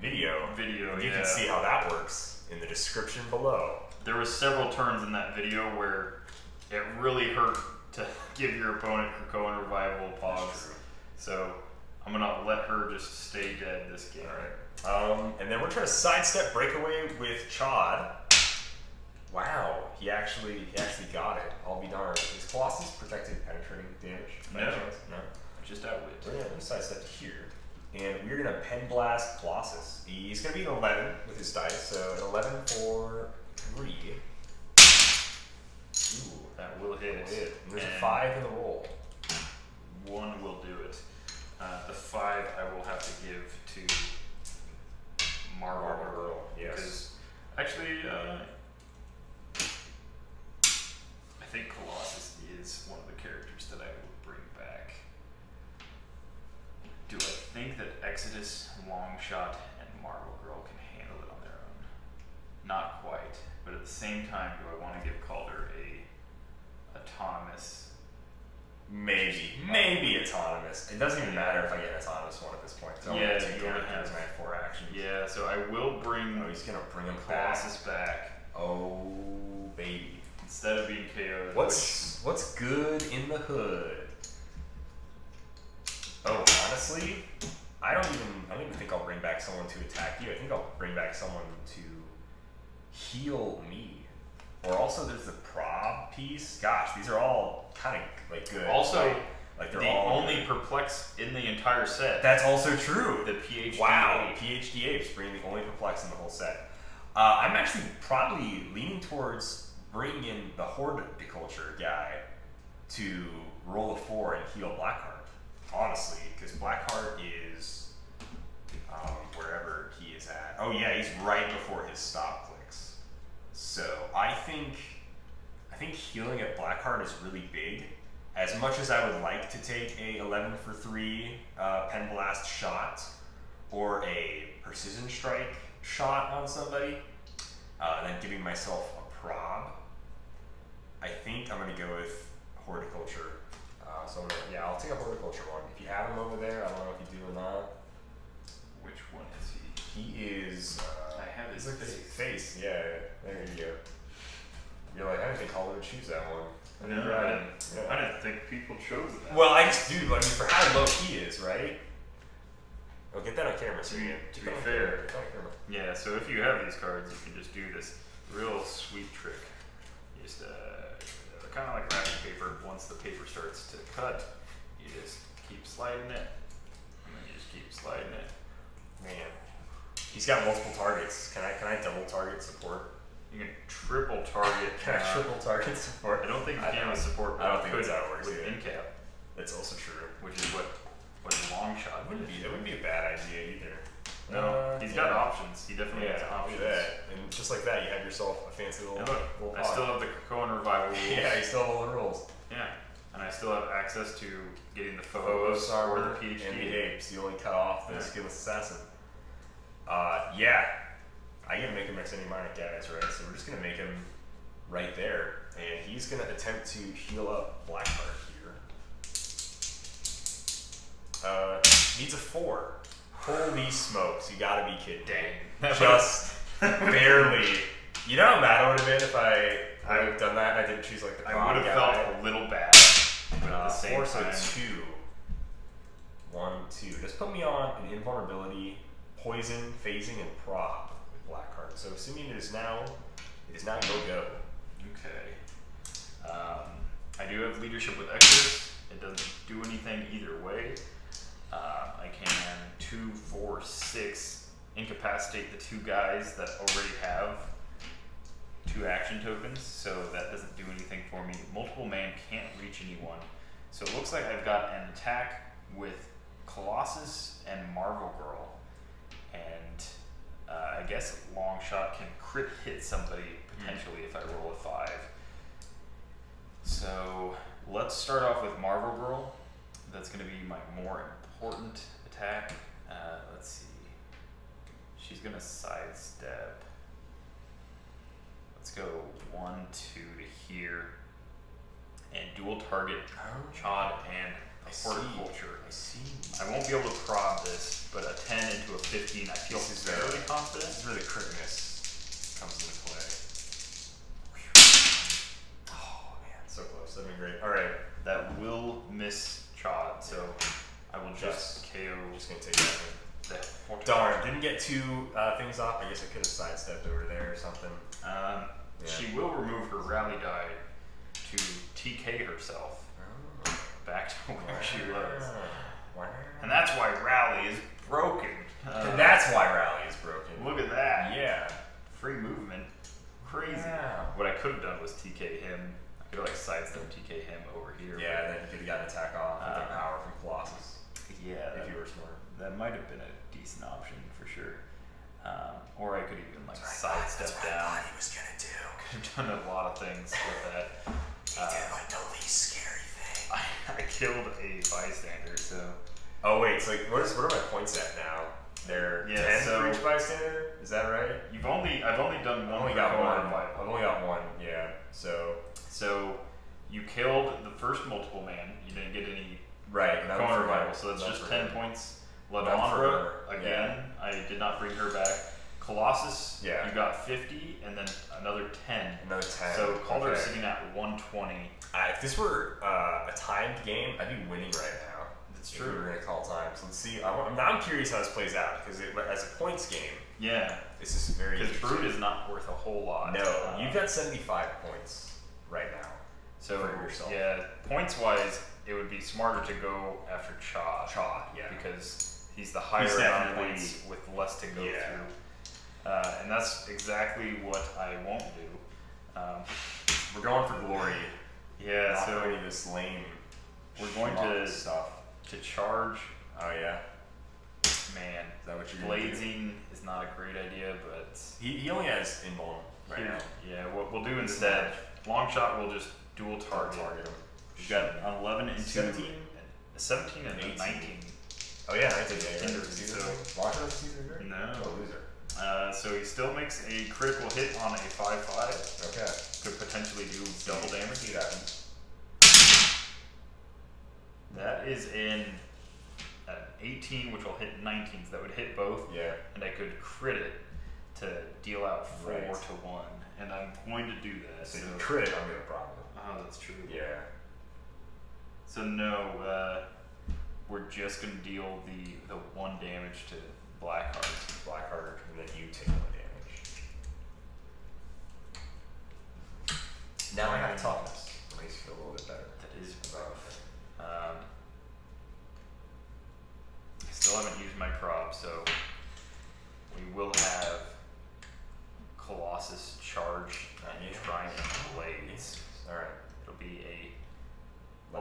Video. video. You yeah. can see how that works in the description below. There was several turns in that video where it really hurt to give your opponent Krakoan revival pogs. So I'm gonna let her just stay dead this game. Alright. Um, and then we're trying to sidestep breakaway with Chod. Wow, he actually he actually got it. I'll be darned. Is Colossus protected penetrating damage? No. chance? No. Just outwit. We're gonna sidestep here and we're gonna pen blast Colossus. He's gonna be an 11 with his dice, so an 11 for three. Ooh, That will hit. that'll hit. And there's a five in the roll. One will do it. Uh, the five I will have to give to Marvel, Marvel Girl. Girl, yes. Actually, uh, I think Colossus is one of the characters that I will bring back. Do I think that Exodus, Longshot, and Marvel Girl can handle it on their own? Not quite, but at the same time, do I want to give Kalder a autonomous? Maybe, maybe autonomous. It doesn't even matter if I get an autonomous one at this point. Only Yeah, two you only characters and I have four actions. Yeah, so I will bring Oh, he's gonna bring him back. Colossus back Oh, baby. instead of being KO'd. What's what's good in the hood? Oh, honestly, I don't even I don't even think I'll bring back someone to attack you. I think I'll bring back someone to heal me. Or also there's the prob piece. Gosh, these are all kind of like good. Also, like, like they're the all only good. perplex in the entire set. That's also true. the PhD. Wow, PhD apes bring the only perplex in the whole set. Uh, I'm actually probably leaning towards bringing in the horticulture guy to roll a four and heal Blackheart. Honestly, because Blackheart is um, wherever he is at. Oh yeah, he's right before his stop clicks. So I think I think healing at Blackheart is really big. As much as I would like to take a 11 for 3 uh, Pen Blast shot or a Precision Strike shot on somebody, uh, then giving myself a prob, I think I'm going to go with Horticulture. Uh, so I'm gonna, yeah, I'll take a Horticulture one. If you have him over there, I don't know if you do or not. Which one is he? He is. Uh, I have his like face. face. Yeah, there you go. You're like, I didn't think Kalder would choose that one. Then No, I didn't. Yeah. I didn't think people chose that. Well, I just do. I mean, for how low he is, right? Oh, get that on camera, so you To be fair. camera, get that on camera. Yeah, so if you have these cards, you can just do this real sweet trick. You just, uh, kind of like wrapping paper. Once the paper starts to cut, you just keep sliding it, and then you just keep sliding it. Man, he's got multiple targets. Can I can I double target support? You can triple target. Can I uh, triple target support? I don't think you I can with support. I don't think that's how it works With either. incap, That's also true. which is what what long shot It wouldn't be. It wouldn't be a bad idea either. No, Uh, he's yeah. got options. He definitely Yeah, has options. And just like that, you have yourself a fancy little. And look, little I pod. still have the Krakoan revival rules. Yeah, you still have all the rules. Yeah, and I still have access to getting the Phobos or the PhD. and the apes. You only cut off the Yeah. skinless assassin. Uh, yeah, I gotta make him next any minor guys, right? So we're just gonna make him right there, and he's gonna attempt to heal up Blackheart here. Uh, needs a four. Holy smokes! You gotta be kidding. Dang. Just barely. You know how mad I would have been if I I would have done that and I didn't choose like the I would have guy. felt a little bad, but at Uh, the same four, so time, two. One, two. Just put me on an invulnerability, poison, phasing, and prop with Blackheart. So assuming it is now, it is now go go. okay. Um, I do have leadership with Exodus. It doesn't do anything either way. Uh, I can two, four, six incapacitate the two guys that already have two action tokens, so that doesn't do anything for me. Multiple man can't reach anyone. So it looks like I've got an attack with Colossus and Marvel Girl. And uh, I guess long shot can crit hit somebody potentially if I roll a five. So let's start off with Marvel Girl. That's going to be my more important attack. Uh, let's see. She's going to sidestep. Let's go one, two to here. And dual target Chod and I see. Horticulture. I see. I won't be able to prod this, but a 10 into a 15, I feel This is fairly very- confident. This is where the critness comes into play. Oh man, so close. That'd be great. All right, That will miss Chod, so I will just KO I'm just gonna take that. One. Darn, didn't get two uh, things off. I guess I could have sidestepped over there or something. Um, Yeah. She will remove her rally die to TK herself back to where she was. Wow. And that's why rally is broken. Uh, and that's why rally is broken. look at that. Yeah. Free movement. Crazy. Wow. What I could have done was TK him. I could have like sidestep TK him over here. Yeah, and then you could have gotten attack off with the Uh, power from Colossus yeah. if That, you were smart. that might have been a decent option for sure. Um, or I could even like That's what I thought- sidestep that's what I thought he was gonna do. Could have done a lot of things with that. He Uh, did like the least scary thing. I, I killed a bystander, so Oh wait, so like, what is what are my points at now? They're Yeah, ten so- for each bystander. Is that right? you've only I've only done one. I've one. only got four one. five. I've only got one. Yeah. So So you killed the first multiple man. You didn't get any right. for revival, so that's none just ten him. points. None for Ladondra her, again. I did not bring her back. Colossus, Yeah. you got fifty, and then another ten. Another ten. So Kalder is okay. sitting at one twenty. I, if this were uh, a timed game, I'd be winning right now. That's true. We're gonna call time. So let's see. I, am now I'm curious how this plays out because as a points game, Yeah, this is very. because. Brood is not worth a whole lot. No, Uh, you've got 75 points right now. so for yourself. yeah. Points wise, it would be smarter to go after Cha. Cha, yeah. because he's the higher He's amount of points with less to go Yeah. through. Uh, and that's exactly what I won't do. Um, We're going for glory. yeah, not so any of this lame. we're going to- stuff. to charge, Oh yeah, man, is that what you're blazing is not a great idea, but He, he only has invuln right here- now. yeah, what we'll do instead, long shot we'll just dual target. Target him. We've got an 11 and 17? a 17 and 18. 19. Oh yeah, 19. Yeah, Tinder, yeah. Caesar. so- Locker of Caesar here? No. Oh, loser. Uh, so he still makes a critical hit on a 5-5. Okay. Could potentially do double damage. See that. That is in an 18, which will hit 19, so that would hit both, Yeah. and I could crit it to deal out 4 Right. to 1. And I'm going to do that. So So, you crit, I'm gonna problem. oh, that's true. Yeah. So no, uh, we're just gonna deal the the one damage to Blackheart. Blackheart, and then you take one damage. Now I have toughness. Makes you feel a little bit better. That is About Um, I still haven't used my prop, so we will have Colossus charge and Yeah. Trident Blades. Alright. It'll be a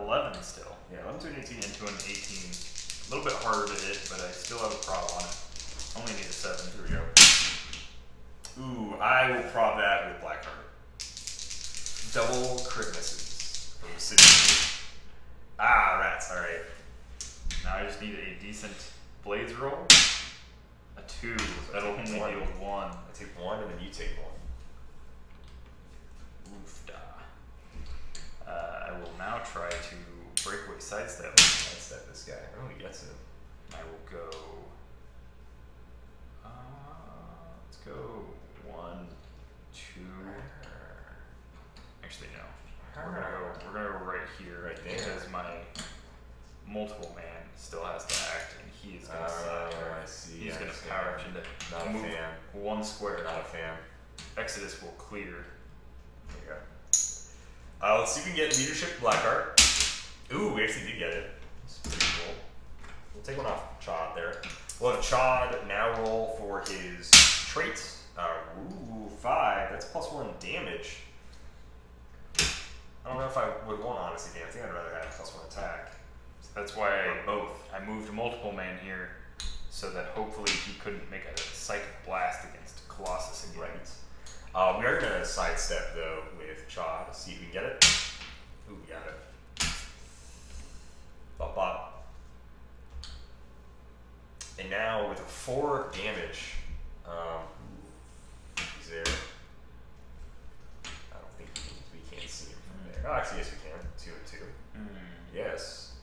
11 still Yeah, 11 to an 18. into an 18. A little bit harder to hit, but I still have a prop on it. Only need a 7. Here we go. Ooh, I will prod that with Blackheart. Double crit misses from the city. Ah, rats. Alright. Now I just need a decent Blades roll. A 2. That'll only One. deal 1. I take one, and then you take one. Oofda. Uh, I will now try to breakaway sidestep. Let's step this guy. I don't know if he gets it. I will go. Uh, let's go one, two. Actually, no. We're gonna go. We're gonna go right here, Right there. because my multiple man still has to act, and he is gonna Oh. I see. He's I gonna see. power into Not a move fan. one square. Not a fan. Exodus will clear. There you go. Uh, let's see if we can get leadership Blackheart. Ooh, we actually did get it. It's pretty cool. We'll take one off Chod there. We'll have Chod now roll for his trait. Uh, ooh, five. That's plus one damage. I don't know if I would want honesty damage. I think I'd rather have plus one attack. So that's why Or I both. I moved multiple man here, so that hopefully he couldn't make a psychic blast against Colossus again. Right. Uh, we are gonna sidestep though with Chod. See if we can get it. Ooh, we got it. Bop bop. And now with a four damage, um, he's there. I don't think we can, we can't see him from there. Oh, actually, yes, we can. Two and two. Hmm. Yes.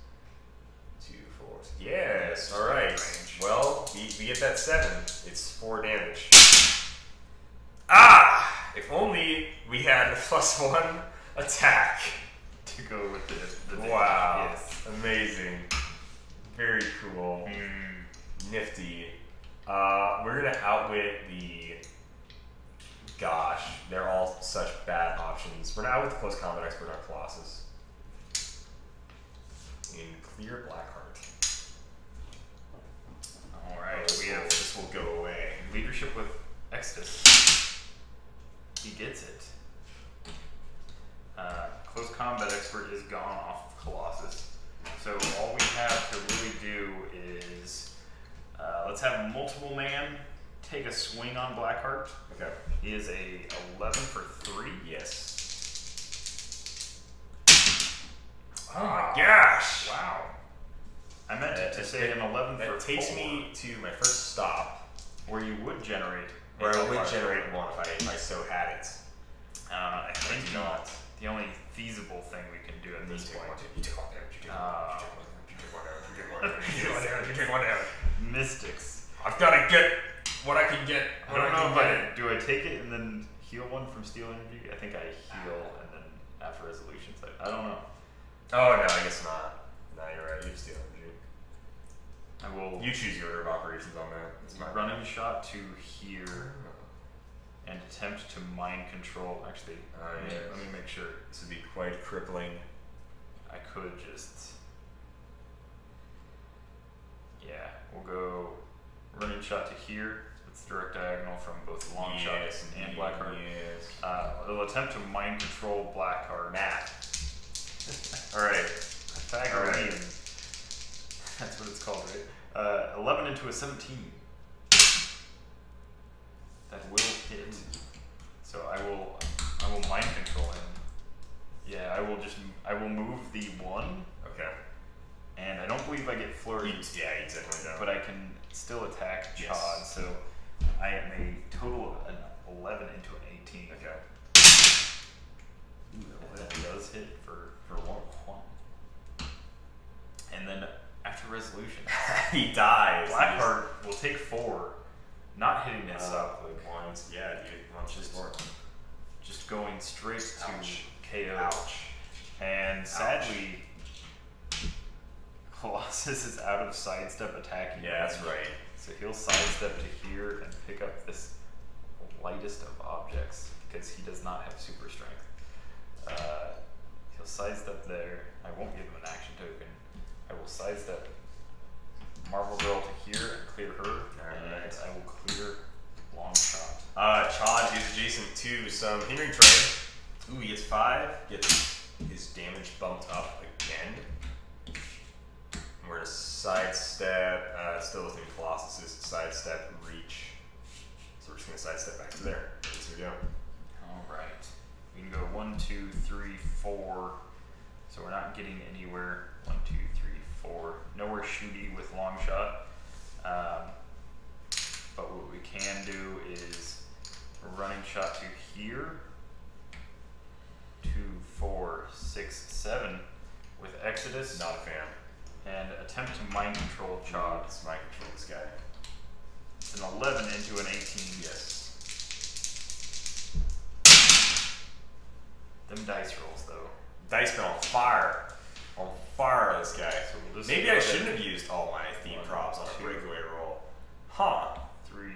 Two, four. Yes. All right. Well, we, we get that seven. It's four damage. Ah! If only we had a plus one attack. To go with the, the Wow. Yes. Amazing. Very cool. Hmm. Nifty. Uh, we're gonna outwit the. Gosh, they're all such bad options. We're gonna the close combat expert on Colossus. In clear Blackheart. All right, This we have this will go away. leadership with Exodus. He gets it. Uh, close combat expert is gone off of Colossus. So all we have to really do is uh, let's have multiple man take a swing on Blackheart. Okay. He is a 11 for 3. Yes. Oh my gosh! Wow. I meant That- to say an 11 That for takes four, me to my first stop, where you would generate. Where I would generate one if I, if I so had it. Uh, I I think not. the only feasible thing we can do at this point. You take one damage. You take Uh, one damage. You take one damage. You take one damage. You take one damage. Mystics. I've got to get what I can get. I don't know if I do I take it and then heal one from steal energy. I think I heal and then after resolutions. I, I don't know. Oh no, I guess not. No, you're right. You steal. I will You choose your order of operations on that. It's my running shot to here and attempt to mind control. Actually, Oh, let, me, yes. let me make sure. This would be quite crippling. I could just. Yeah, we'll go running shot to here. It's direct diagonal from both long shot and indeed, Blackheart. Yes. Uh, it'll attempt to mind control Blackheart. Matt. All right. Pythagorean. That's what it's called, right? Uh, 11 into a 17. That will hit. So I will, I will mind control him. Yeah, I will just, I will move the one, Okay. and I don't believe I get flurried, yeah, you definitely don't. but I can still attack Chod, Yes. So I am a total of an 11 into an 18. okay. That does hit for for one. And then after resolution, he dies. Blackheart will take four, not hitting He that just, stop uh, yeah, dude. Once just more. just going straight to Ouch. KO. Ouch. And sadly, Colossus is out of sidestep attacking. Yeah, that's right. So he'll sidestep to here and pick up this lightest of objects because he does not have super strength. Uh, he'll sidestep there. I won't give him an action token. I will sidestep Marvel Girl to here and clear her, and Alright. I will clear Long Shot. Uh, Chod is adjacent to some hindering terrain. Ooh, he gets five. Gets his damage bumped up again. We're gonna sidestep. Uh, still within Colossus's sidestep reach. So we're just gonna sidestep back to there. We go. All right. We can go one, two, three, four. So we're not getting anywhere. One, two, four. Nowhere shooty with long shot. Um, but what we can do is running shot to here. Two, four, six, seven with Exodus Not a fan. and attempt to mind control Chod. It's my control this guy. It's an 11 into an 18. Yes. Them dice rolls though. Dice been on fire. On fire, this guy. So Maybe I shouldn't have used all my theme One, props on a breakaway roll. Huh. Three,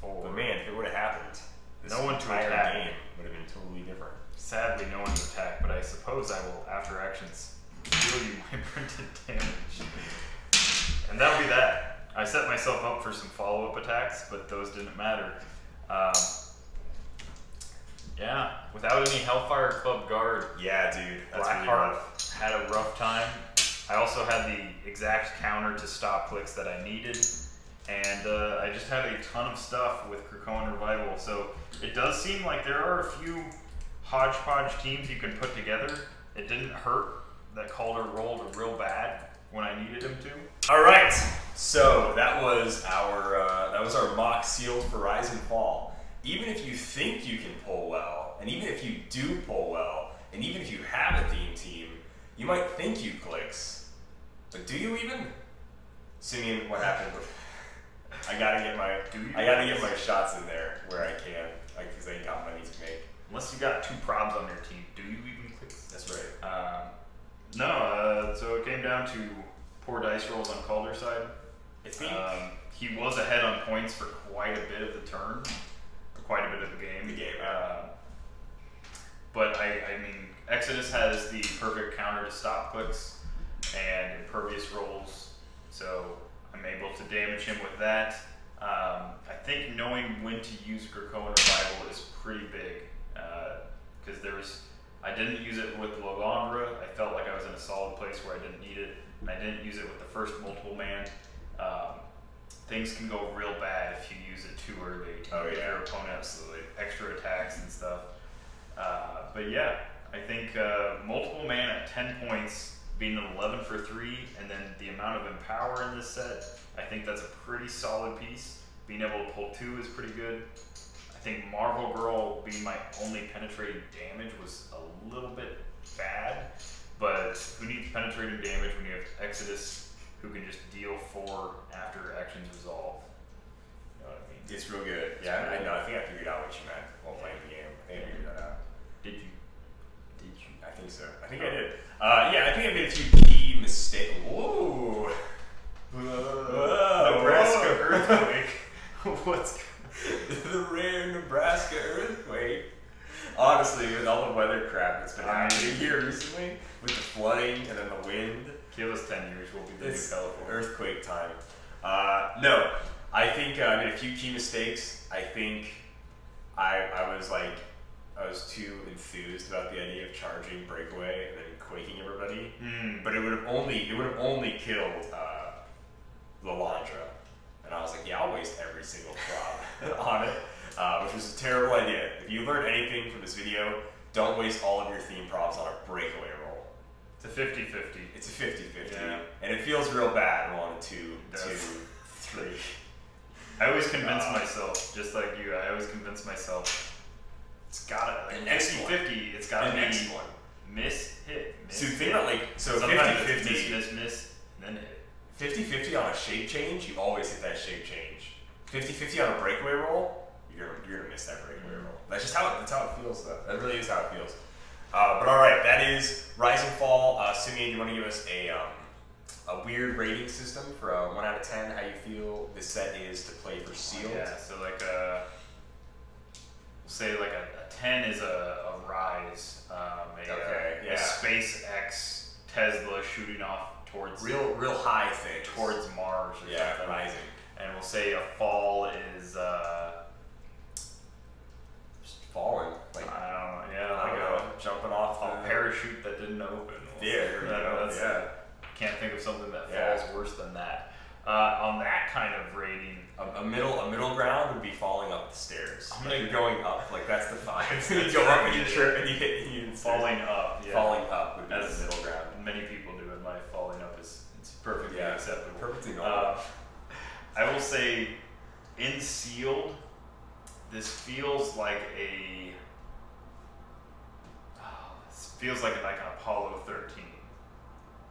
four. But man, if it would have happened, this No one to attack. game would have been totally different. Sadly, no one to attack, but I suppose I will, after actions, deal you my printed damage. And that'll be that. I set myself up for some follow up attacks, but those didn't matter. Um, yeah, without any Hellfire Club guard, Yeah, dude. That's really Blackheart rough. had a rough time. I also had the exact counter to stop clicks that I needed, and uh, I just had a ton of stuff with Krakoan Revival. So it does seem like there are a few hodgepodge teams you can put together. It didn't hurt that Kalder rolled real bad when I needed him to. All right. So that was our uh, that was our mock seal for Rise and Fall. Even if you think you can pull well, and even if you do pull well, and even if you have a theme team, you might think you clicks, but do you even? Simeon, what happened? I gotta get my Do you? I gotta get my shots in there where I can, like, cause I ain't got money to make. Unless you got two probs on your team, do you even click? That's right. Um, no, uh, so it came down to poor dice rolls on Kalder's side. Um, he was ahead on points for quite a bit of the turn, quite a bit of the game. The game. Uh, but I, I mean, Exodus has the perfect counter to stop clicks and impervious rolls, so I'm able to damage him with that. Um, I think knowing when to use Krakoan Revival is pretty big because uh, there was I didn't use it with Lilandra. I felt like I was in a solid place where I didn't need it, and I didn't use it with the first multiple man. Um, things can go real bad if you use it too early to Oh, yeah. your opponent absolutely extra attacks and stuff. Uh, but yeah, I think uh, multiple man at 10 points, being an 11 for 3, and then the amount of empower in this set, I think that's a pretty solid piece. Being able to pull 2 is pretty good. I think Marvel Girl being my only penetrating damage was a little bit bad, but who needs penetrating damage when you have Exodus who can just deal 4 after actions resolve? You know what I mean? It's real good. Yeah, I know. I think I figured out what you meant while playing the game. I think I figured that out. Did you? Did you? I think so. I think I did. Uh, yeah, I think I made a few key mistakes. Whoa. Whoa. Nebraska earthquake. What's the rare Nebraska earthquake. Honestly, with all the weather crap that's been happening here recently, with the flooding and then the wind, give us ten years? We'll be the new California. earthquake time. Uh, no, I think uh, I made a few key mistakes. I think I I was like I was too enthused about the idea of charging breakaway and then quaking everybody. Hmm. But it would have only it would have only killed uh, Lilandra, and I was like, yeah, I'll waste every single prop on it, uh, which was a terrible idea. If you learned anything from this video, don't waste all of your theme props on a breakaway. It's a 50-50. It's a 50-50, Yeah. and it feels real bad rolling a two, It does. two, three. I always convince Uh, myself, just like you, I always convince myself, it's gotta, like The next 50 one. 50, it's gotta The be next one. miss, hit, miss. So hit. about like so Sometimes 50 it's 50 miss, miss, miss, then hit. 50 50 on a shape change, you always hit that shape change. 50 50 on a breakaway roll, you're gonna, you're gonna miss that breakaway roll. That's just how it, that's how it feels, though. That really is how it feels. Uh, but all right, that is Rise and Fall. Uh, Simeon, do you want to give us a um, a weird rating system for a one out of ten? How you feel this set is to play for sealed? Yeah, so like a, we'll say like a, a 10 is a, a rise, um, a, Okay, a, yeah. a SpaceX Tesla shooting off towards Real real high thing. towards Mars or yeah, something. rising. And we'll say a fall is, uh, falling like I don't know, yeah, like don't know, jumping off a, a the parachute that didn't open. Yeah, there That- yeah. Can't think of something that Yeah. falls worse than that. Uh, on that kind of rating, A, a middle a middle ground would be falling up the stairs. I'm gonna- you're going up, like that's the. That's you go up and you trip and you hit and you falling up, yeah. falling up would be As the middle ground. Many people do in life. Falling up is it's perfectly Yeah, acceptable. perfectly normal. Uh, I will say, in sealed, this feels like a. Oh, this feels like like an Apollo thirteen.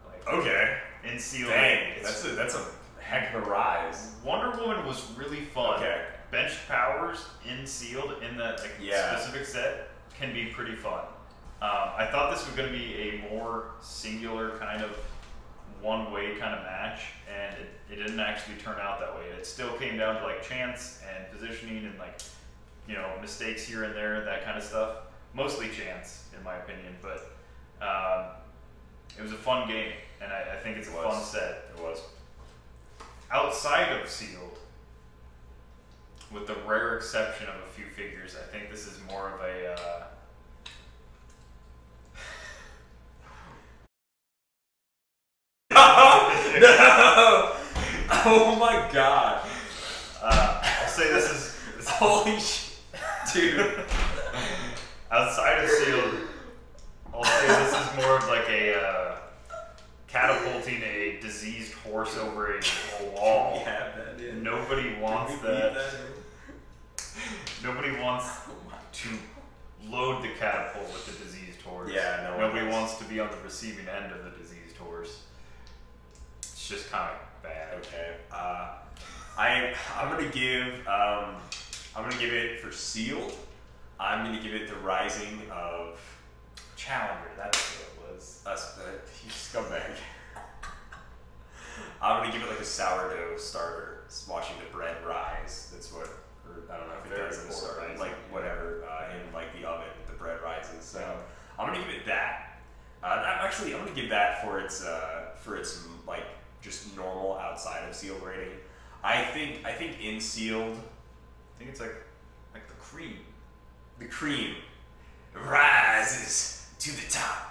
Like okay, in sealed, dang, that's a that's a heck of a rise. Wonder Woman was really fun. Okay. Bench powers in sealed in that like Yeah. specific set can be pretty fun. Um, I thought this was going to be a more singular kind of one way kind of match, and it, it didn't actually turn out that way. It still came down to like chance and positioning and like you know mistakes here and there, that kind of stuff. Mostly chance, in my opinion, but um, it was a fun game, and I, I think it's a was. fun set It was. outside of sealed, with the rare exception of a few figures, I think this is more of a. Uh, no! Oh my god! uh, I'll say this is this- Holy shit, dude! outside of sealed. I'll say this is more of like a uh, catapulting a diseased horse over a, wall. Yeah, that is. Nobody wants we that. Nobody wants to load the catapult with the diseased horse. Yeah, no Nobody wants- wants to be on the receiving end of the diseased horse. It's just kind of bad. Okay. Uh, I I'm gonna give um, I'm gonna give it for sealed. I'm gonna give it the rising of Challenger, that's what it was. us. Uh, you scumbag. I'm gonna give it like a sourdough starter. It's watching the bread rise. That's what. Or I don't know if it does in the starter, rising, like whatever uh, in like the oven, the bread rises. So I'm gonna give it that. Uh, actually, I'm gonna give that for its uh, for its like just normal outside of sealed rating. I think I think in sealed, think it's like like the cream. the cream rises to the top.